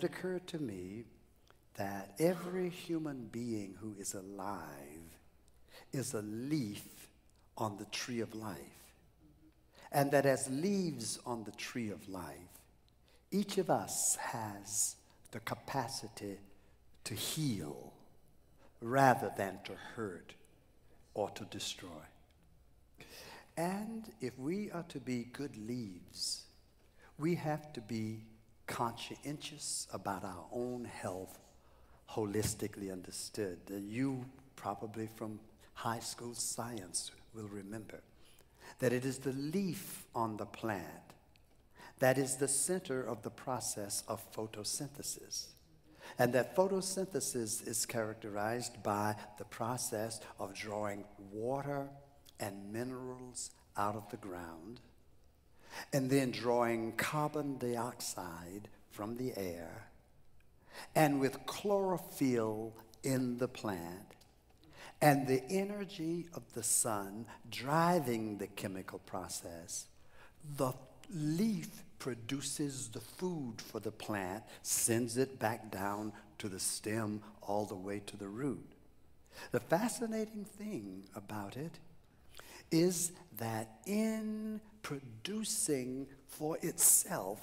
it occurred to me that every human being who is alive is a leaf on the tree of life. And that as leaves on the tree of life, each of us has the capacity to heal rather than to hurt or to destroy. And if we are to be good leaves, we have to be conscientious about our own health, holistically understood. You probably from high school science will remember that it is the leaf on the plant that is the center of the process of photosynthesis. And that photosynthesis is characterized by the process of drawing water and minerals out of the ground, and then drawing carbon dioxide from the air, and with chlorophyll in the plant, and the energy of the sun driving the chemical process, the leaf produces the food for the plant, sends it back down to the stem all the way to the root. The fascinating thing about it is that in producing for itself,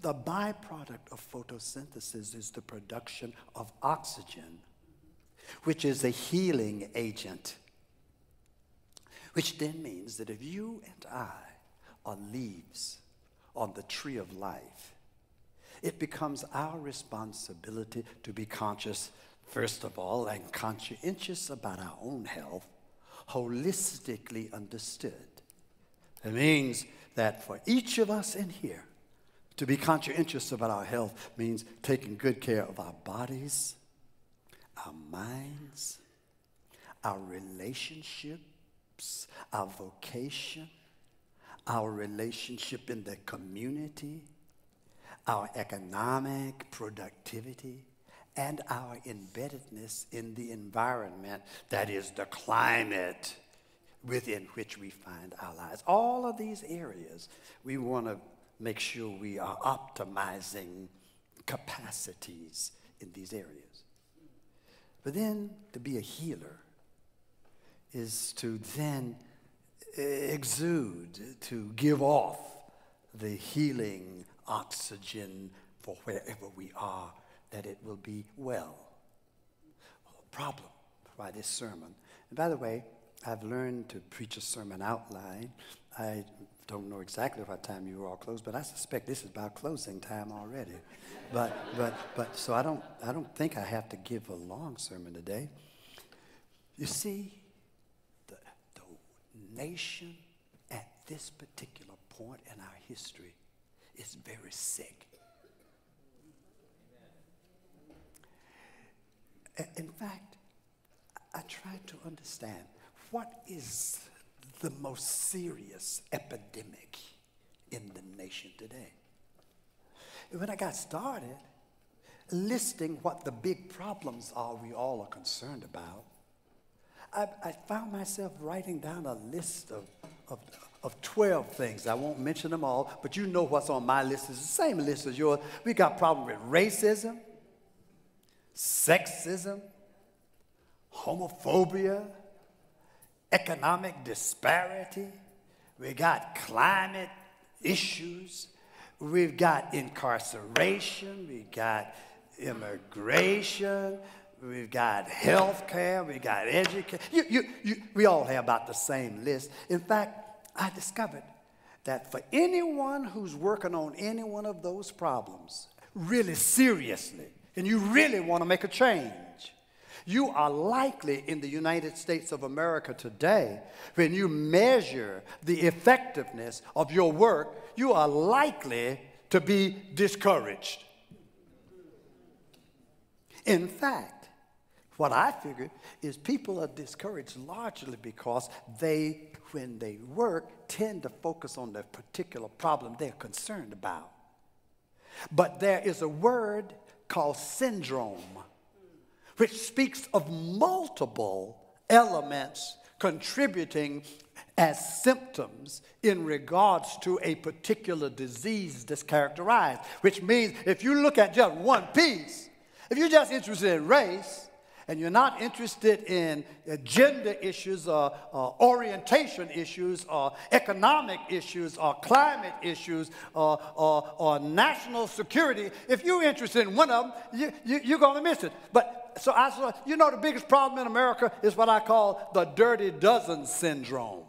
the byproduct of photosynthesis is the production of oxygen, which is a healing agent. Which then means that if you and I are leaves on the tree of life, it becomes our responsibility to be conscious, first of all, and conscientious about our own health, holistically understood. It means that for each of us in here, to be conscientious about our health means taking good care of our bodies, our minds, our relationships, our vocation, our relationship in the community, our economic productivity, and our embeddedness in the environment that is the climate within which we find our lives. All of these areas, we want to make sure we are optimizing capacities in these areas. But then to be a healer is to then exude, to give off the healing oxygen for wherever we are, that it will be well. Problem by this sermon. And by the way, I've learned to preach a sermon outline. I don't know exactly what time you were all close, but I suspect this is about closing time already. but, but, but, so I don't, I don't think I have to give a long sermon today. You see, the, the nation at this particular point in our history is very sick. In fact, I tried to understand what is the most serious epidemic in the nation today. when I got started listing what the big problems are we all are concerned about, I, I found myself writing down a list of, of, of 12 things. I won't mention them all, but you know what's on my list. It's the same list as yours. We got problem with racism, sexism, homophobia, economic disparity, we got climate issues, we've got incarceration, we got immigration, we've got health care, we got education. You, you, you, we all have about the same list. In fact, I discovered that for anyone who's working on any one of those problems, really seriously, and you really want to make a change, you are likely in the United States of America today, when you measure the effectiveness of your work, you are likely to be discouraged. In fact, what I figured is people are discouraged largely because they, when they work, tend to focus on the particular problem they're concerned about. But there is a word called syndrome which speaks of multiple elements contributing as symptoms in regards to a particular disease that's characterized, which means if you look at just one piece, if you're just interested in race, and you're not interested in gender issues or, or, orientation issues or economic issues or climate issues or, or, or national security, if you're interested in one of them, you, you, you're going to miss it. But so I saw, you know, the biggest problem in America is what I call the dirty dozen syndrome.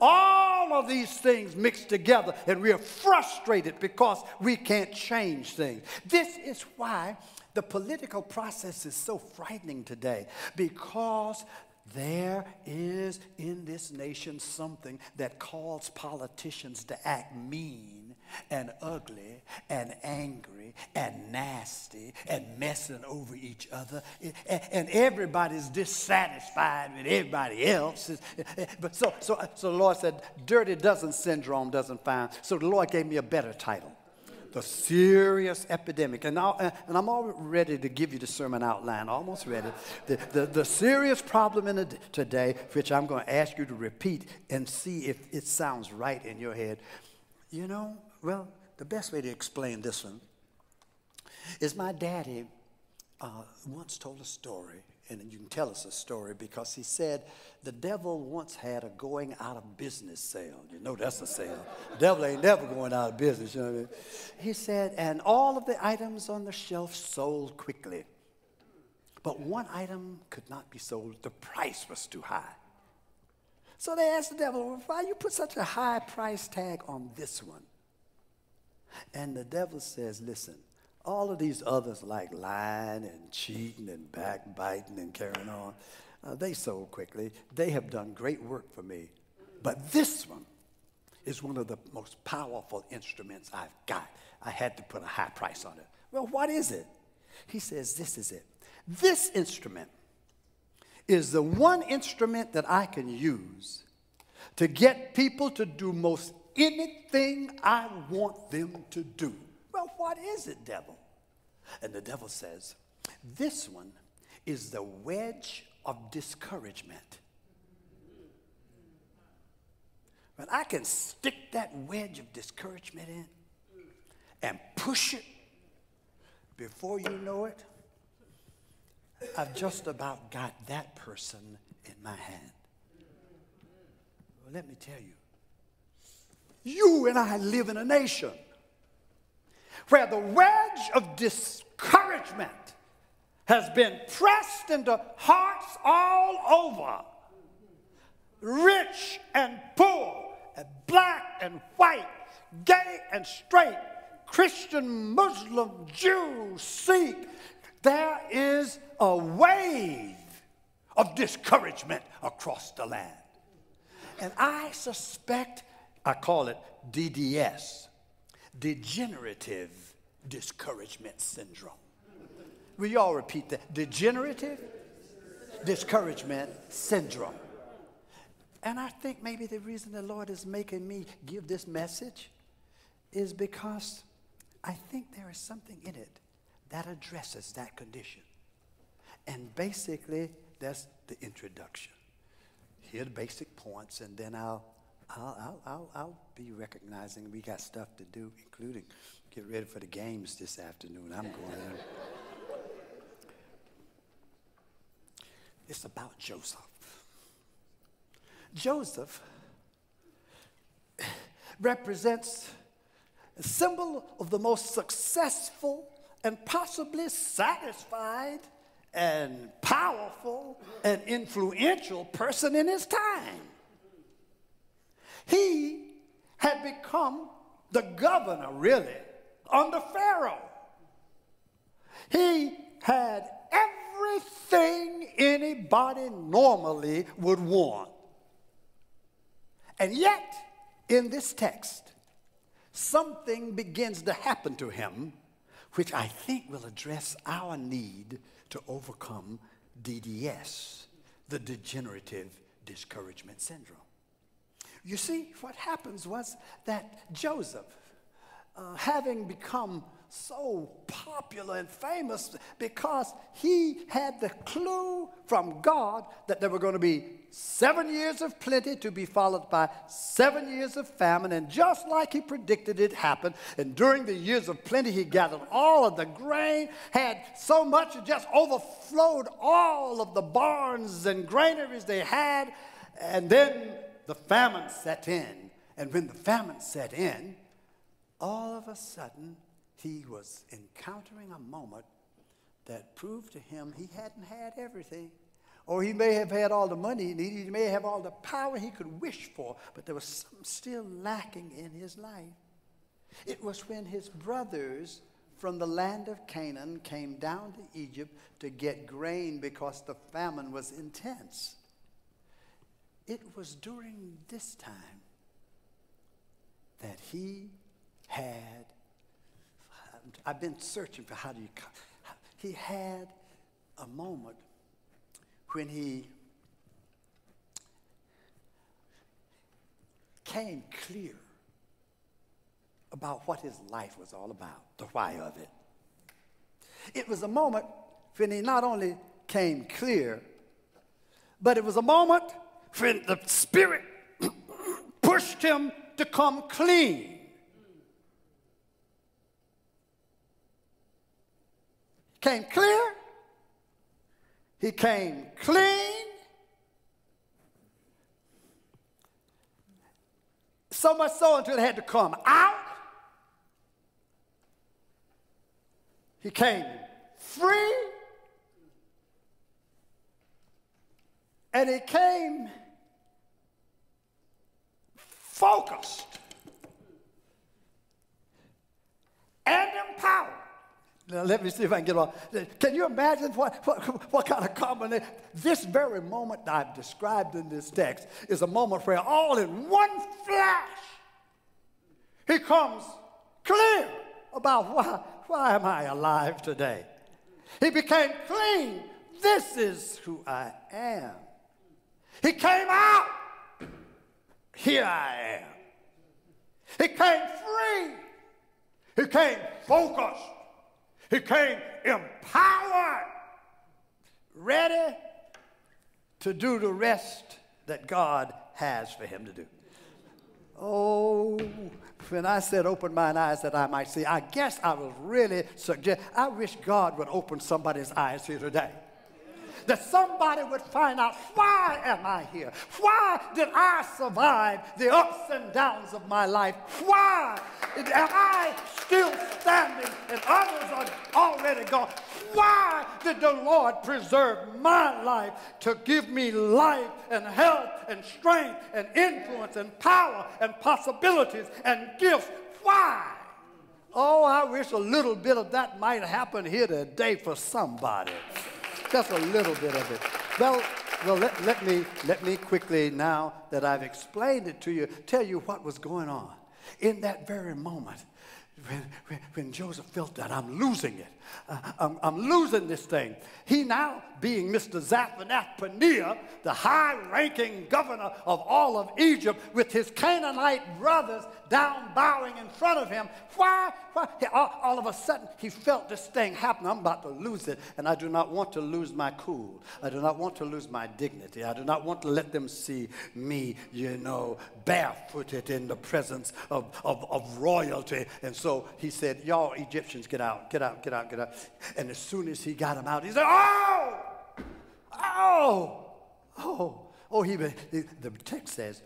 All of these things mixed together, and we are frustrated because we can't change things. This is why the political process is so frightening today because there is in this nation something that calls politicians to act mean and ugly and angry and nasty and messing over each other. And everybody's dissatisfied with everybody else. But so, so, so the Lord said, dirty dozen syndrome doesn't find. So the Lord gave me a better title the serious epidemic. And, i and I'm all ready to give you the sermon outline, almost ready. The, the, the serious problem in the, today, which I'm going to ask you to repeat and see if it sounds right in your head. You know, well, the best way to explain this one is my daddy uh, once told a story and you can tell us a story because he said the devil once had a going out of business sale. You know that's a sale. devil ain't never going out of business. You know what I mean? He said, and all of the items on the shelf sold quickly. But one item could not be sold. The price was too high. So they asked the devil, why you put such a high price tag on this one? And the devil says, listen, all of these others like lying and cheating and backbiting and carrying on, uh, they sold quickly. They have done great work for me. But this one is one of the most powerful instruments I've got. I had to put a high price on it. Well, what is it? He says, This is it. This instrument is the one instrument that I can use to get people to do most anything I want them to do. Well, what is it, devil? And the devil says, This one is the wedge of discouragement. But I can stick that wedge of discouragement in and push it before you know it. I've just about got that person in my hand. Well, let me tell you, you and I live in a nation where the wedge of discouragement has been pressed into hearts all over, rich and poor, and black and white, gay and straight, Christian, Muslim, Jew, Sikh. There is a wave of discouragement across the land. And I suspect, I call it DDS, degenerative discouragement syndrome. You all repeat that? Degenerative discouragement syndrome. And I think maybe the reason the Lord is making me give this message is because I think there is something in it that addresses that condition. And basically, that's the introduction. Here are the basic points, and then I'll I'll, I'll, I'll, I'll be recognizing we got stuff to do, including get ready for the games this afternoon. I'm going there. It's about Joseph. Joseph represents a symbol of the most successful and possibly satisfied and powerful and influential person in his time. He had become the governor, really, under Pharaoh. He had everything anybody normally would want. And yet, in this text, something begins to happen to him, which I think will address our need to overcome DDS, the degenerative discouragement syndrome. You see, what happens was that Joseph, uh, having become so popular and famous because he had the clue from God that there were going to be seven years of plenty to be followed by seven years of famine. And just like he predicted, it happened. And during the years of plenty, he gathered all of the grain, had so much it just overflowed all of the barns and granaries they had. And then the famine set in. And when the famine set in, all of a sudden, he was encountering a moment that proved to him he hadn't had everything. Or he may have had all the money he needed, he may have all the power he could wish for, but there was something still lacking in his life. It was when his brothers from the land of Canaan came down to Egypt to get grain because the famine was intense. It was during this time that he had, I've been searching for how do you, he had a moment when he came clear about what his life was all about, the why of it. It was a moment when he not only came clear, but it was a moment the Spirit pushed him to come clean. Came clear, he came clean. So much so until it had to come out. He came free. And he came focused and empowered. Now, let me see if I can get on. Can you imagine what, what, what kind of combination? This very moment I've described in this text is a moment where all in one flash, he comes clear about why, why am I alive today? He became clean. This is who I am. He came out. Here I am. He came free. He came focused. He came empowered, ready to do the rest that God has for him to do. Oh, when I said open mine eyes that I might see, I guess I was really suggest. I wish God would open somebody's eyes here today that somebody would find out why am I here? Why did I survive the ups and downs of my life? Why am I still standing and others are already gone? Why did the Lord preserve my life to give me life and health and strength and influence and power and possibilities and gifts? Why? Oh, I wish a little bit of that might happen here today for somebody. Just a little bit of it. Well, well let, let, me, let me quickly, now that I've explained it to you, tell you what was going on. In that very moment, when, when, when Joseph felt that, I'm losing it. Uh, I'm, I'm, losing this thing. He now, being Mr. Zaphenath-Paneah, the high-ranking governor of all of Egypt, with his Canaanite brothers down bowing in front of him. Why? Why? He, all, all, of a sudden, he felt this thing happen. I'm about to lose it, and I do not want to lose my cool. I do not want to lose my dignity. I do not want to let them see me, you know, barefooted in the presence of, of, of royalty. And so he said, Y'all Egyptians, get out, get out, get out, get out. And as soon as he got him out, he said, Oh! Oh! Oh! Oh, he, the text says,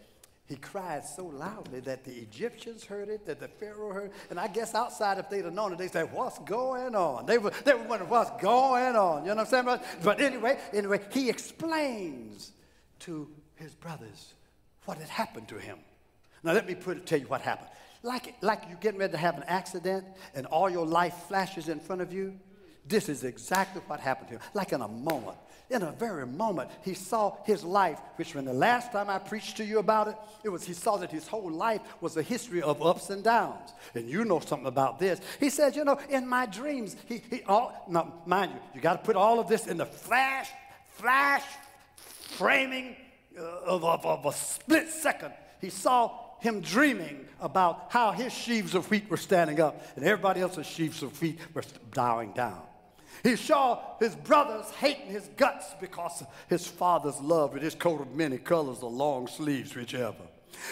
he cried so loudly that the Egyptians heard it, that the Pharaoh heard it. And I guess outside, if they'd have known it, they'd say, What's going on? They were, they were wondering, What's going on? You know what I'm saying? But anyway, anyway, he explains to his brothers what had happened to him. Now, let me put tell you what happened. Like, like you're getting ready to have an accident and all your life flashes in front of you. This is exactly what happened to him. Like in a moment, in a very moment, he saw his life, which when the last time I preached to you about it, it was he saw that his whole life was a history of ups and downs. And you know something about this. He said, you know, in my dreams, he, he all, now mind you, you got to put all of this in the flash, flash framing uh, of, of, of a split second. He saw him dreaming about how his sheaves of wheat were standing up and everybody else's sheaves of wheat were bowing down. He saw his brothers hating his guts because his father's love with his coat of many colors, the long sleeves, whichever.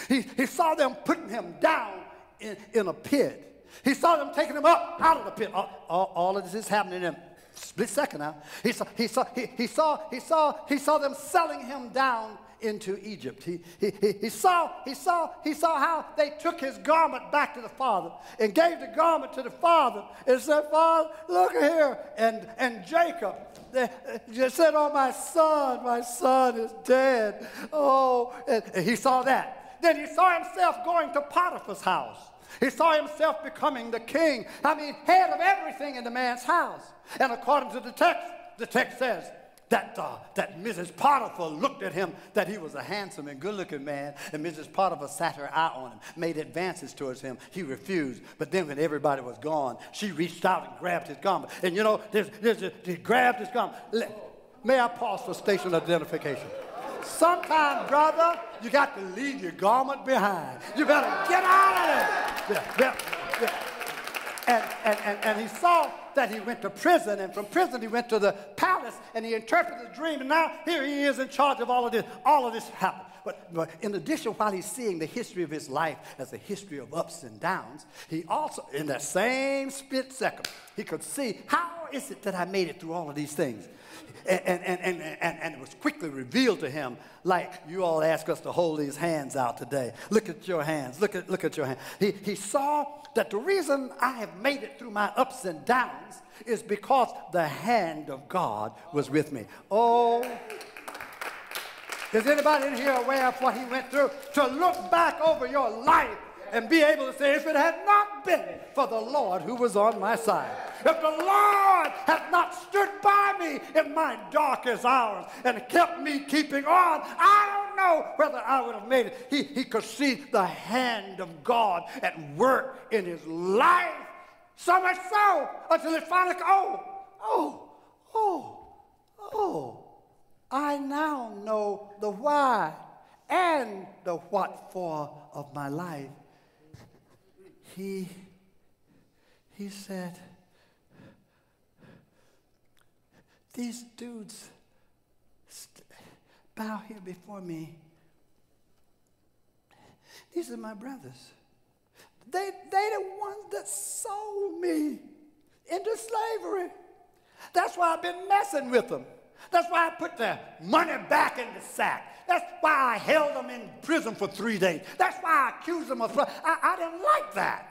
He, he saw them putting him down in, in a pit. He saw them taking him up out of the pit. All, all, all of this is happening in split second now. He saw, he, saw, he, he, saw, he, saw, he saw them selling him down into Egypt. He, he, he, saw, he, saw, he saw how they took his garment back to the father and gave the garment to the father and said, Father, look here. And, and Jacob they, just said, Oh, my son, my son is dead. Oh, and, and he saw that. Then he saw himself going to Potiphar's house. He saw himself becoming the king. I mean, head of everything in the man's house. And according to the text, the text says, that, uh, that Mrs. Potiphar looked at him, that he was a handsome and good looking man, and Mrs. Potiphar sat her eye on him, made advances towards him. He refused. But then when everybody was gone, she reached out and grabbed his garment. And you know, there's, there's a, he grabbed his garment. May I pause for station identification? Sometimes, brother, you got to leave your garment behind. You better get out of there. Yeah, yeah, yeah. And, and, and, and he saw that he went to prison, and from prison he went to the palace, and he interpreted the dream, and now here he is in charge of all of this. All of this happened. But, but in addition, while he's seeing the history of his life as a history of ups and downs, he also, in that same split second, he could see how is it that I made it through all of these things? And, and, and, and, and, it was quickly revealed to him, like you all ask us to hold these hands out today. Look at your hands. Look at, look at your hands. He, he saw that the reason I have made it through my ups and downs is because the hand of God was with me. Oh, is anybody in here aware of what he went through? To look back over your life and be able to say, if it had not been for the Lord who was on my side, if the Lord had not stood by me in my darkest hours and kept me keeping on, I don't know whether I would have made it. He, he could see the hand of God at work in his life. So much so until it finally, oh, oh, oh, oh. I now know the why and the what for of my life. He, he said, These dudes bow here before me. These are my brothers. They, they the ones that sold me into slavery. That's why I've been messing with them. That's why I put their money back in the sack. That's why I held them in prison for three days. That's why I accused them of. I, I didn't like that.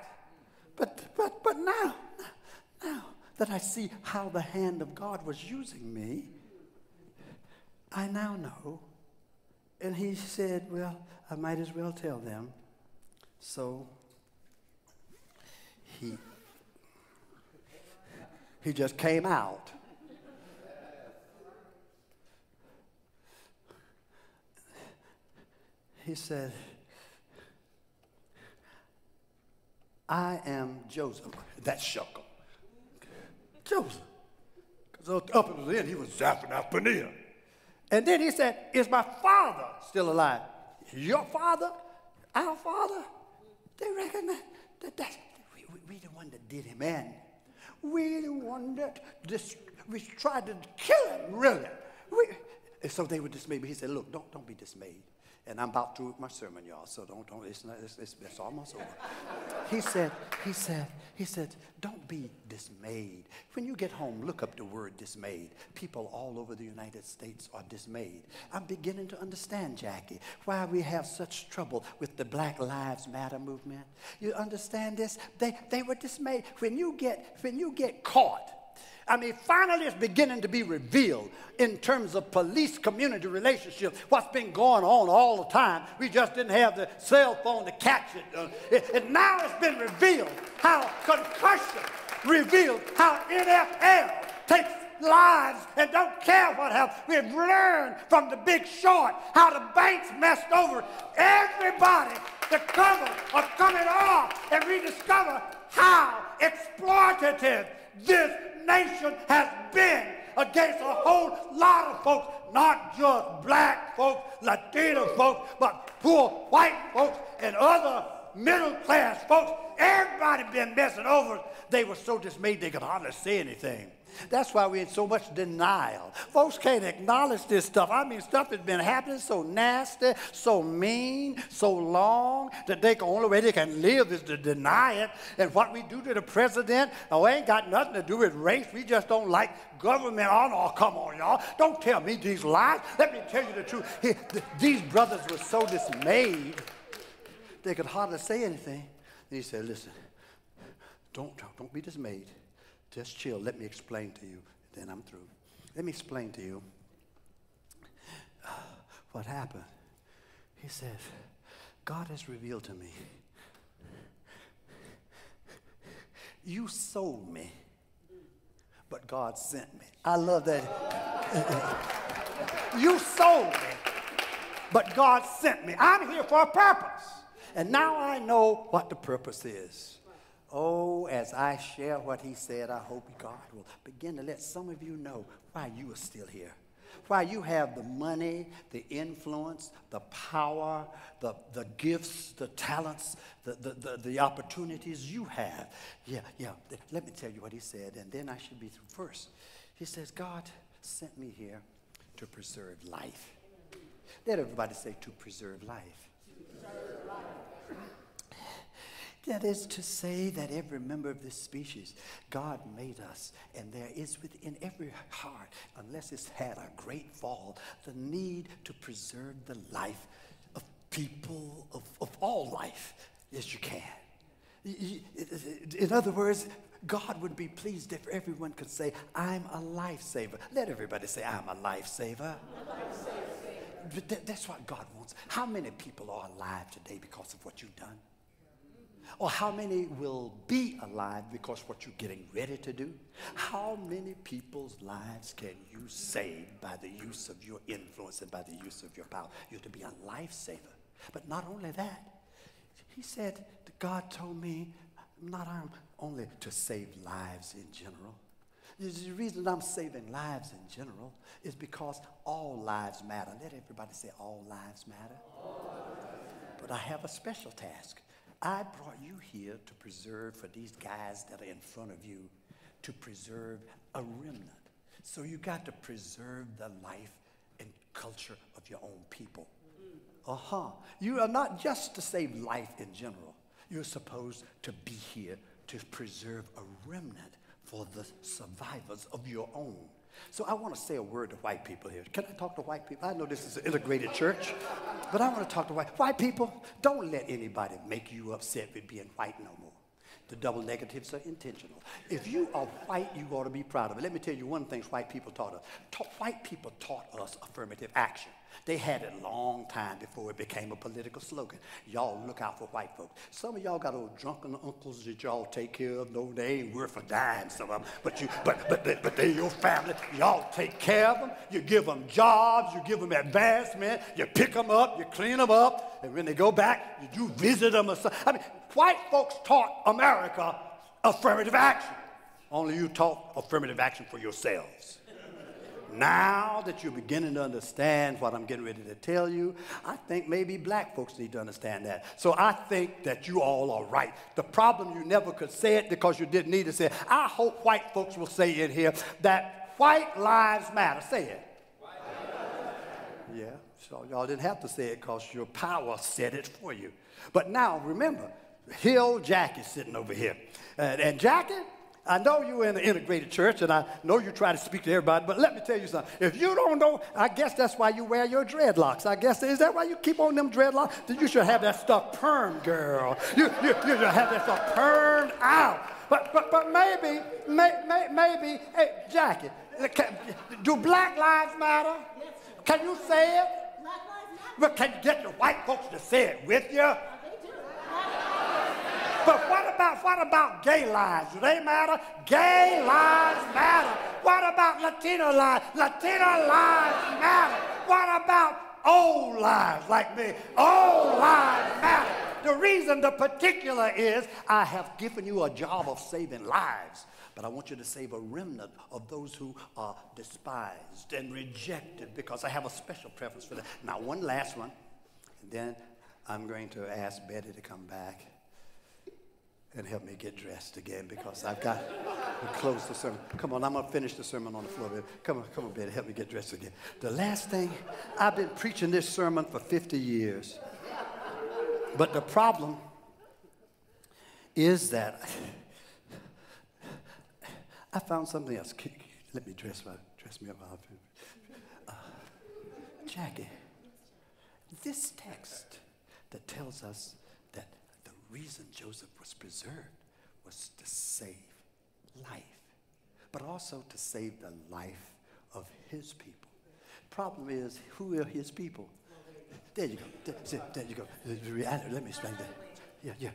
But, but, but now, now, that I see how the hand of God was using me, I now know. And he said, Well, I might as well tell them. So he, he just came out. He said, I am Joseph. That's Shuckle. Joseph. Because up until then, he was Zaphenath And then he said, Is my father still alive? Your father? Our father? They reckon that, that, that we, we, we the one that did him in. We the one that this, we tried to kill him, really. We, and so they were dismayed. But he said, Look, don't, don't be dismayed. And I'm about through with my sermon, y'all. So don't, don't, it's, not, it's, it's, it's almost over. he said, he said, he said, don't be dismayed. When you get home, look up the word dismayed. People all over the United States are dismayed. I'm beginning to understand, Jackie, why we have such trouble with the Black Lives Matter movement. You understand this? They, they were dismayed. When you get, when you get caught, I mean, finally it's beginning to be revealed in terms of police community relationship, what's been going on all the time. We just didn't have the cell phone to catch it. Uh, it and now it's been revealed how concussion revealed how NFL takes lives and don't care what happens. We've learned from the big short how the banks messed over everybody. The cover are coming off and we discover how exploitative this nation has been against a whole lot of folks, not just black folks, Latino folks, but poor white folks and other middle class folks. Everybody been messing over. They were so dismayed they could hardly say anything. That's why we're in so much denial. Folks can't acknowledge this stuff. I mean, stuff has been happening so nasty, so mean, so long that they can, only way they can live is to deny it. And what we do to the president, oh, ain't got nothing to do with race. We just don't like government. Oh, no, come on, y'all. Don't tell me these lies. Let me tell you the truth. Th these brothers were so dismayed, they could hardly say anything. And he said, listen, don't, don't be dismayed. Just chill. Let me explain to you. Then I'm through. Let me explain to you what happened. He says, God has revealed to me. You sold me, but God sent me. I love that. you sold me, but God sent me. I'm here for a purpose. And now I know what the purpose is. Oh, as I share what he said, I hope God will begin to let some of you know why you are still here. Why you have the money, the influence, the power, the, the gifts, the talents, the, the, the, the opportunities you have. Yeah, yeah. Let me tell you what he said, and then I should be through first. He says, God sent me here to preserve life. Let everybody say, to preserve life. To preserve life. That is to say that every member of this species, God made us, and there is within every heart, unless it's had a great fall, the need to preserve the life of people, of, of all life, as you can. In other words, God would be pleased if everyone could say, I'm a lifesaver. Let everybody say, I'm a lifesaver. That's what God wants. How many people are alive today because of what you've done? Or how many will be alive because what you're getting ready to do? How many people's lives can you save by the use of your influence and by the use of your power? You're to be a lifesaver. But not only that, he said, God told me not only to save lives in general. The reason I'm saving lives in general is because all lives matter. Let everybody say, all lives matter. All lives matter. But I have a special task. I brought you here to preserve for these guys that are in front of you, to preserve a remnant. So you got to preserve the life and culture of your own people. Uh huh. You are not just to save life in general, you're supposed to be here to preserve a remnant for the survivors of your own. So I want to say a word to white people here. Can I talk to white people? I know this is an integrated church, but I want to talk to white. White people, don't let anybody make you upset with being white no more. The double negatives are intentional. If you are white, you ought to be proud of it. Let me tell you one thing white people taught us. Ta white people taught us affirmative action. They had it a long time before it became a political slogan. Y'all look out for white folks. Some of y'all got old drunken uncles that y'all take care of. No, they ain't worth a dime, some of them. But, you, but, but, they, but they're your family. Y'all take care of them. You give them jobs. You give them advancement. You pick them up. You clean them up. And when they go back, you do visit them or something. I mean, white folks taught America affirmative action. Only you taught affirmative action for yourselves. Now that you're beginning to understand what I'm getting ready to tell you, I think maybe black folks need to understand that. So I think that you all are right. The problem you never could say it because you didn't need to say it. I hope white folks will say in here that white lives matter. Say it. Yeah, so y'all didn't have to say it because your power said it for you. But now remember, Hill Jackie sitting over here. Uh, and Jackie, I know you're in an integrated church, and I know you try to speak to everybody, but let me tell you something. If you don't know, I guess that's why you wear your dreadlocks. I guess, is that why you keep on them dreadlocks? Then you should have that stuff permed, girl. You, you, you should have that stuff permed out. But, but, but maybe, may, may, maybe, hey, Jackie, can, do black lives matter? Can you say it? Black lives matter. But can you get the white folks to say it with you? But what about what about gay lives? Do they matter? Gay lives matter. What about Latino lives? Latino lives matter. What about old lives like me? Old lives matter. The reason the particular is I have given you a job of saving lives. but I want you to save a remnant of those who are despised and rejected because I have a special preference for that. Now, one last one, and then I'm going to ask Betty to come back and help me get dressed again because I've got to close the sermon. Come on, I'm going to finish the sermon on the floor. Baby. Come on, come on, Betty, help me get dressed again. The last thing, I've been preaching this sermon for 50 years. But the problem is that I found something else. Let me dress, my, dress me up. Uh, Jackie, this text that tells us reason Joseph was preserved was to save life, but also to save the life of his people. Problem is, who are his people? There you go. There, you go. Let me explain that. Yeah, yeah.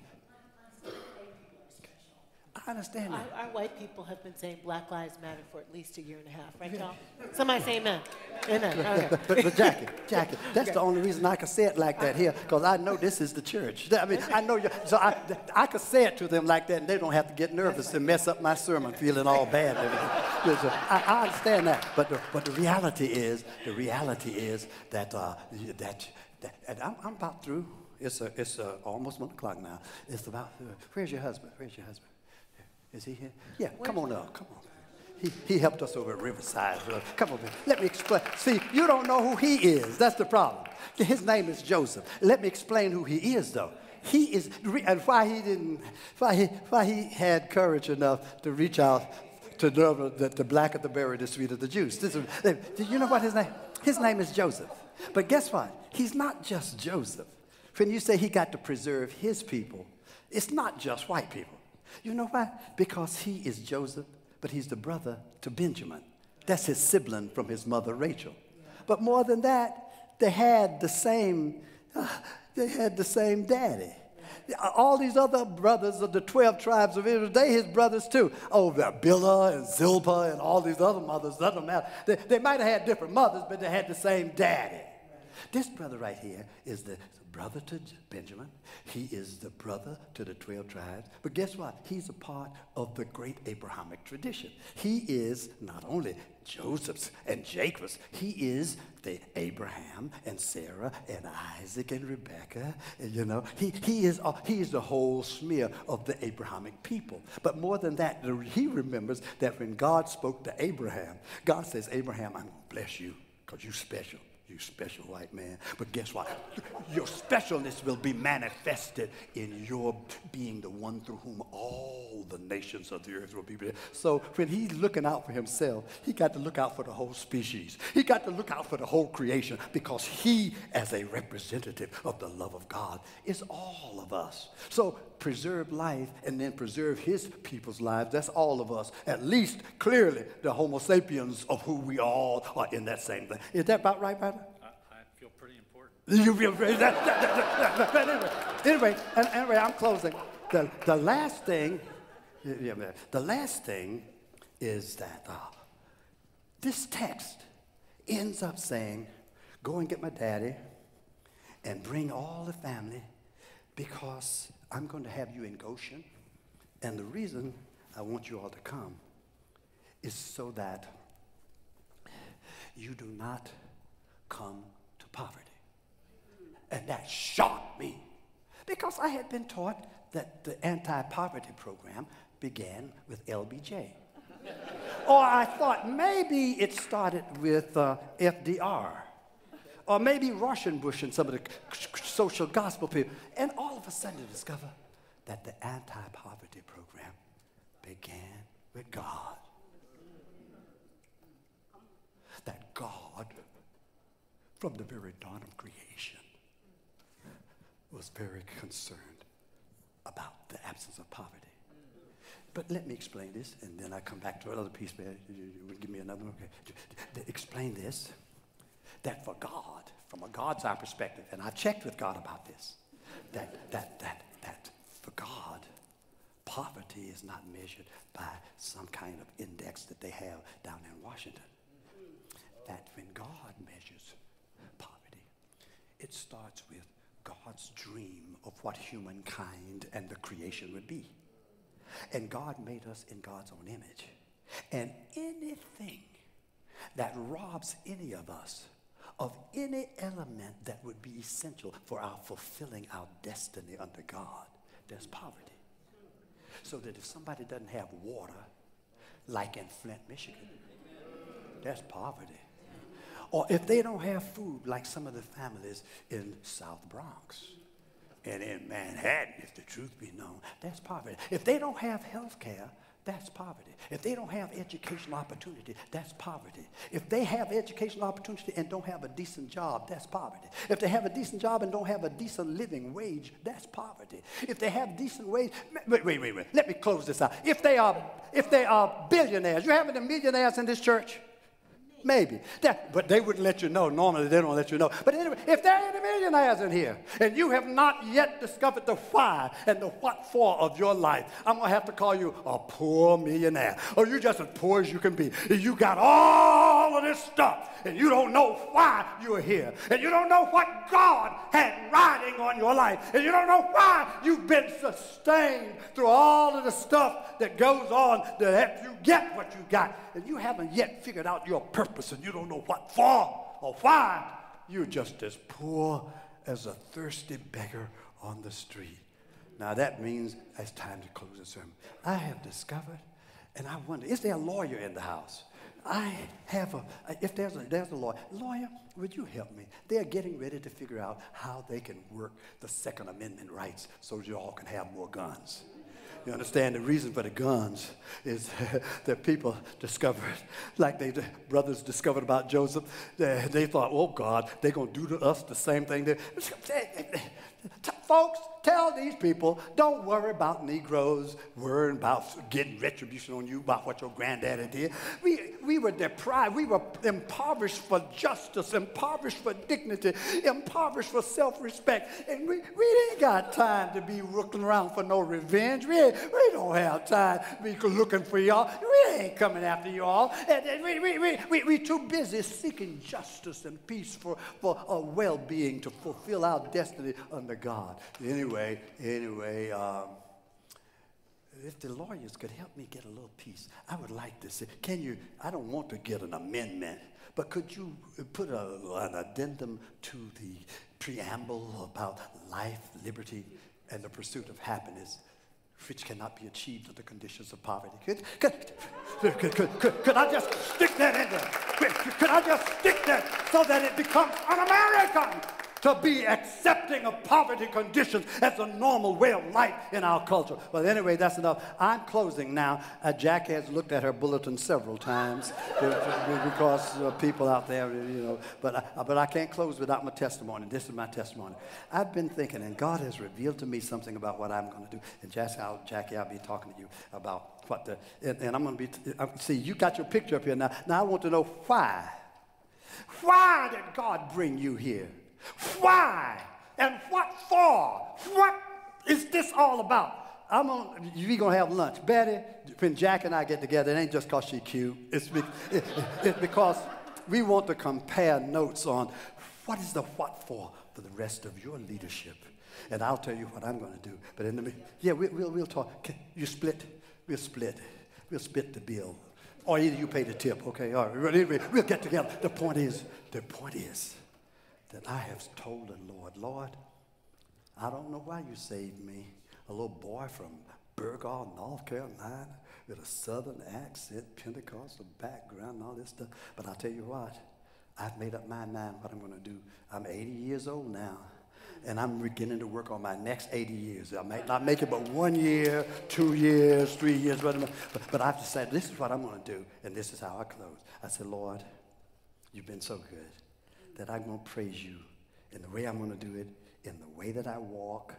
I understand that. Our, our, white people have been saying Black Lives Matter for at least a year and a half, right, Tom? Somebody say amen. Amen. Okay. but, but, Jackie, Jackie, that's the only reason I can say it like that here, because I know this is the church. I mean, I know you. So I, I could say it to them like that, and they don't have to get nervous and mess up my sermon, feeling all bad. I, I, understand that, but the, but the reality is, the reality is that uh, that, that I'm, I'm about through. It's a, it's a, almost one o'clock now. It's about. Uh, where's your husband? Where's your husband? Is he here? Yeah, come on up. Come on. He, he helped us over at Riverside. Come on, man. Let me explain. See, you don't know who he is. That's the problem. His name is Joseph. Let me explain who he is, though. He is, and why he didn't, why he, why he had courage enough to reach out to the, the, the black of the berry, the sweet of the juice. This is, did you know what his name? His name is Joseph. But guess what? He's not just Joseph. When you say he got to preserve his people, it's not just white people. You know why? Because he is Joseph, but he's the brother to Benjamin. That's his sibling from his mother Rachel. But more than that, they had the same, uh, they had the same daddy. All these other brothers of the 12 tribes of Israel, they his brothers too. Oh, Bilhah and Zilpah and all these other mothers, doesn't matter. They, they might have had different mothers, but they had the same daddy. This brother right here is the brother to Benjamin. He is the brother to the 12 tribes. But guess what? He's a part of the great Abrahamic tradition. He is not only Joseph's and Jacob's, he is the Abraham and Sarah and Isaac and Rebekah. And, you know, he, he, is, uh, he is the whole smear of the Abrahamic people. But more than that, he remembers that when God spoke to Abraham, God says, Abraham, I'm going to bless you because you're special you special white man. But guess what? Your specialness will be manifested in your being the one through whom all the nations of the earth will be. So when he's looking out for himself, he got to look out for the whole species. He got to look out for the whole creation because he, as a representative of the love of God, is all of us. So preserve life and then preserve his people's lives. That's all of us. At least clearly the Homo sapiens of who we all are in that same thing. Is that about right, brother? I, I feel pretty important. You feel pretty. That, that, that, anyway, anyway, and, anyway, I'm closing. The, the last thing, yeah, the last thing is that uh, this text ends up saying, "Go and get my daddy, and bring all the family, because I'm going to have you in Goshen. And the reason I want you all to come is so that you do not come to poverty. And that shocked me because I had been taught that the anti poverty program began with LBJ. or I thought maybe it started with uh, FDR or maybe Rauschenbusch and some of the social gospel people. And of a sudden you discover that the anti-poverty program began with God. That God, from the very dawn of creation, was very concerned about the absence of poverty. But let me explain this, and then I come back to another piece. You give me another one. Okay. Explain this that for God, from a God's eye perspective, and I've checked with God about this, that, that, that, that for God, poverty is not measured by some kind of index that they have down in Washington. That when God measures poverty, it starts with God's dream of what humankind and the creation would be. And God made us in God's own image. And anything that robs any of us of any element that would be essential for our fulfilling our destiny under God, there's poverty. So that if somebody doesn't have water, like in Flint, Michigan, that's poverty. Or if they don't have food, like some of the families in South Bronx and in Manhattan, if the truth be known, that's poverty. If they don't have health care, that's poverty. If they don't have educational opportunity, that's poverty. If they have educational opportunity and don't have a decent job, that's poverty. If they have a decent job and don't have a decent living wage, that's poverty. If they have decent wage, wait, wait, wait, wait. Let me close this out. If they are, if they are billionaires, you have any millionaires in this church? Maybe. That, but they wouldn't let you know. Normally, they don't let you know. But anyway, if there are any millionaires in here and you have not yet discovered the why and the what for of your life, I'm going to have to call you a poor millionaire. Or you're just as poor as you can be. You got all of this stuff and you don't know why you're here. And you don't know what God had riding on your life. And you don't know why you've been sustained through all of the stuff that goes on to help you get what you got. And you haven't yet figured out your purpose purpose and you don't know what for or why, you're just as poor as a thirsty beggar on the street. Now that means it's time to close the sermon. I have discovered, and I wonder, is there a lawyer in the house? I have a, if there's a, there's a lawyer, lawyer, would you help me? They're getting ready to figure out how they can work the Second Amendment rights so you all can have more guns. You understand the reason for the guns is that people discovered, like they, the brothers discovered about Joseph, they, they thought, oh God, they're going to do to us the same thing. Folks, tell these people, don't worry about Negroes worrying about getting retribution on you about what your granddaddy did. We, we were deprived. We were impoverished for justice, impoverished for dignity, impoverished for self-respect. And we, we ain't got time to be looking around for no revenge. We, we don't have time to be looking for y'all. We ain't coming after y'all. And, and we, we, we, we, we too busy seeking justice and peace for, for a well-being to fulfill our destiny under God. Anyway, anyway, um, if the lawyers could help me get a little peace, I would like to say, can you, I don't want to get an amendment, but could you put a, an addendum to the preamble about life, liberty, and the pursuit of happiness, which cannot be achieved under conditions of poverty? Could, could, could, could, could, could I just stick that in there? Could, could I just stick that so that it becomes un-American? To be accepting of poverty conditions as a normal way of life in our culture. But anyway, that's enough. I'm closing now. Uh, Jack has looked at her bulletin several times because uh, people out there, you know. But I, but I can't close without my testimony. This is my testimony. I've been thinking, and God has revealed to me something about what I'm going to do. And Jackie, I'll, Jackie, I'll be talking to you about what the, and, and I'm going to be, uh, see, you got your picture up here now. Now I want to know why. Why did God bring you here? Why? And what for? What is this all about? I'm on, we gonna have lunch. Betty, when Jack and I get together, it ain't just because she cute. It's, be, it, it's because we want to compare notes on what is the what for for the rest of your leadership. And I'll tell you what I'm to do. But in the yeah, we, will we'll talk. You split. We'll split. We'll split the bill. Or either you pay the tip. Okay, all right. anyway, We'll get together. The point is, the point is, that I have told the Lord, Lord, I don't know why you saved me, a little boy from Burgaw, North Carolina, with a southern accent, Pentecostal background, and all this stuff. But I'll tell you what, I've made up my mind what I'm going to do. I'm 80 years old now, and I'm beginning to work on my next 80 years. I might not make it but one year, two years, three years, but, but I've decided this is what I'm going to do, and this is how I close. I said, Lord, you've been so good that I'm going to praise you in the way I'm going to do it, in the way that I walk,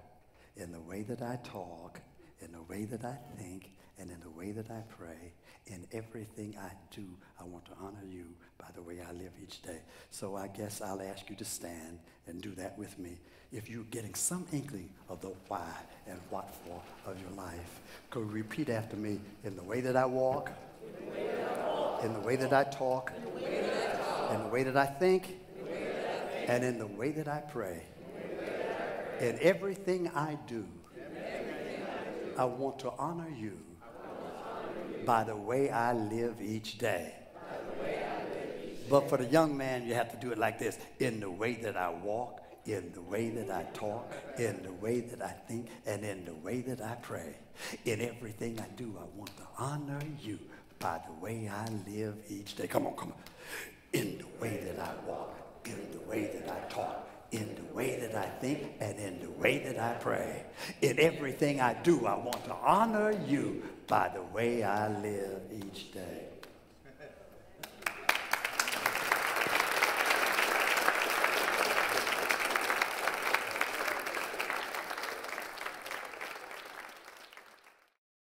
in the way that I talk, in the way that I think, and in the way that I pray. In everything I do, I want to honor you by the way I live each day. So I guess I'll ask you to stand and do that with me. If you're getting some inkling of the why and what for of your life, go repeat after me in the way that I walk, in the way that I talk, in the way that I think, and in the way that I pray, in everything I do, I want to honor you by the way I live each day. But for the young man, you have to do it like this in the way that I walk, in the way that I talk, in the way that I think, and in the way that I pray. In everything I do, I want to honor you by the way I live each day. Come on, come on. In the way that I walk, in the way that I talk, in the way that I think, and in the way that I pray. In everything I do, I want to honor you by the way I live each day.